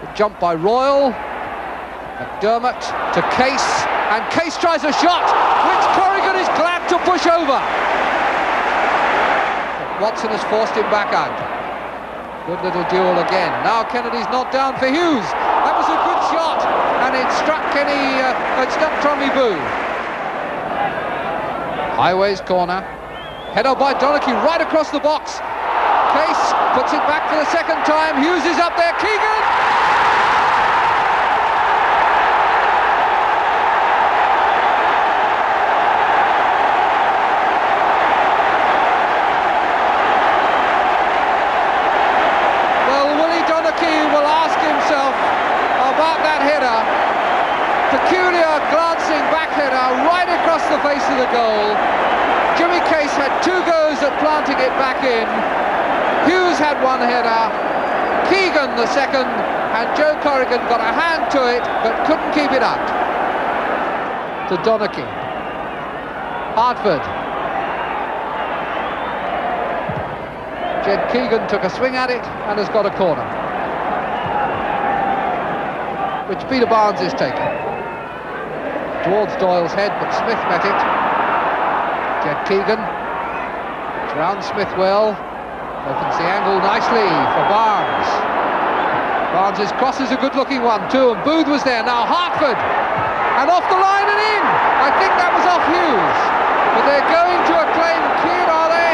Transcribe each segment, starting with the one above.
Good jump by Royle. McDermott to Case, and Case tries a shot, which Corrigan is glad to push over. Watson has forced him back out. Good little duel again. Now Kennedy's not down for Hughes. That was a good shot, and it struck Kenny, uh, it struck Tommy Booth. Heighway's corner. Header by Donachie right across the box. Case puts it back for the second time. Hughes is up there. Keegan peculiar glancing back header right across the face of the goal. Jimmy Case had two goes at planting it back in. Hughes had one header, Keegan the second, and Joe Corrigan got a hand to it but couldn't keep it up. To Donachie. Hartford. Ged Keegan took a swing at it and has got a corner. Which Peter Barnes is taking towards Doyle's head, but Smith met it. Ged Keegan. It's Smith well. Opens the angle nicely for Barnes. Barnes' cross is a good-looking one too, and Booth was there. Now Hartford, and off the line and in. I think that was off Hughes, but they're going to acclaim Kidd, are they?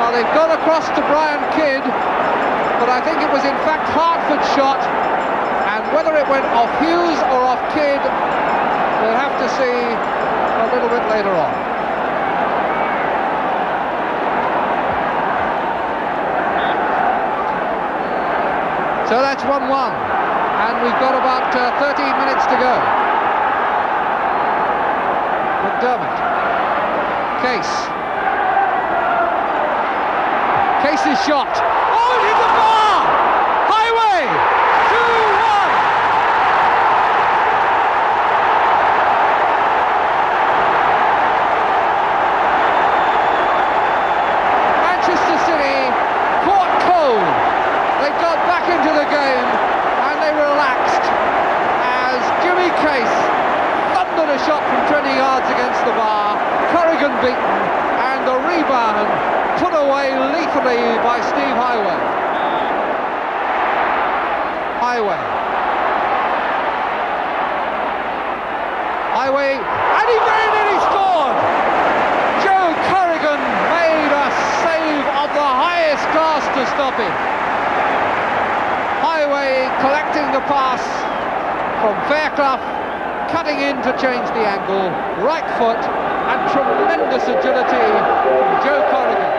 Well, they've gone across to Brian Kidd, but I think it was in fact Hartford's shot whether it went off Hughes or off Kidd, we'll have to see a little bit later on. So that's 1-1, and we've got about uh, 13 minutes to go. McDermott. Case. Case's shot. Oh, it hit the bar! Heighway! Shot from 20 yards against the bar. Corrigan beaten, and the rebound put away lethally by Steve Heighway. Highway. Heighway, and he made it, he scored! Joe Corrigan made a save of the highest class to stop him. Heighway collecting the pass from Fairclough cutting in to change the angle, right foot, and tremendous agility Joe Corrigan.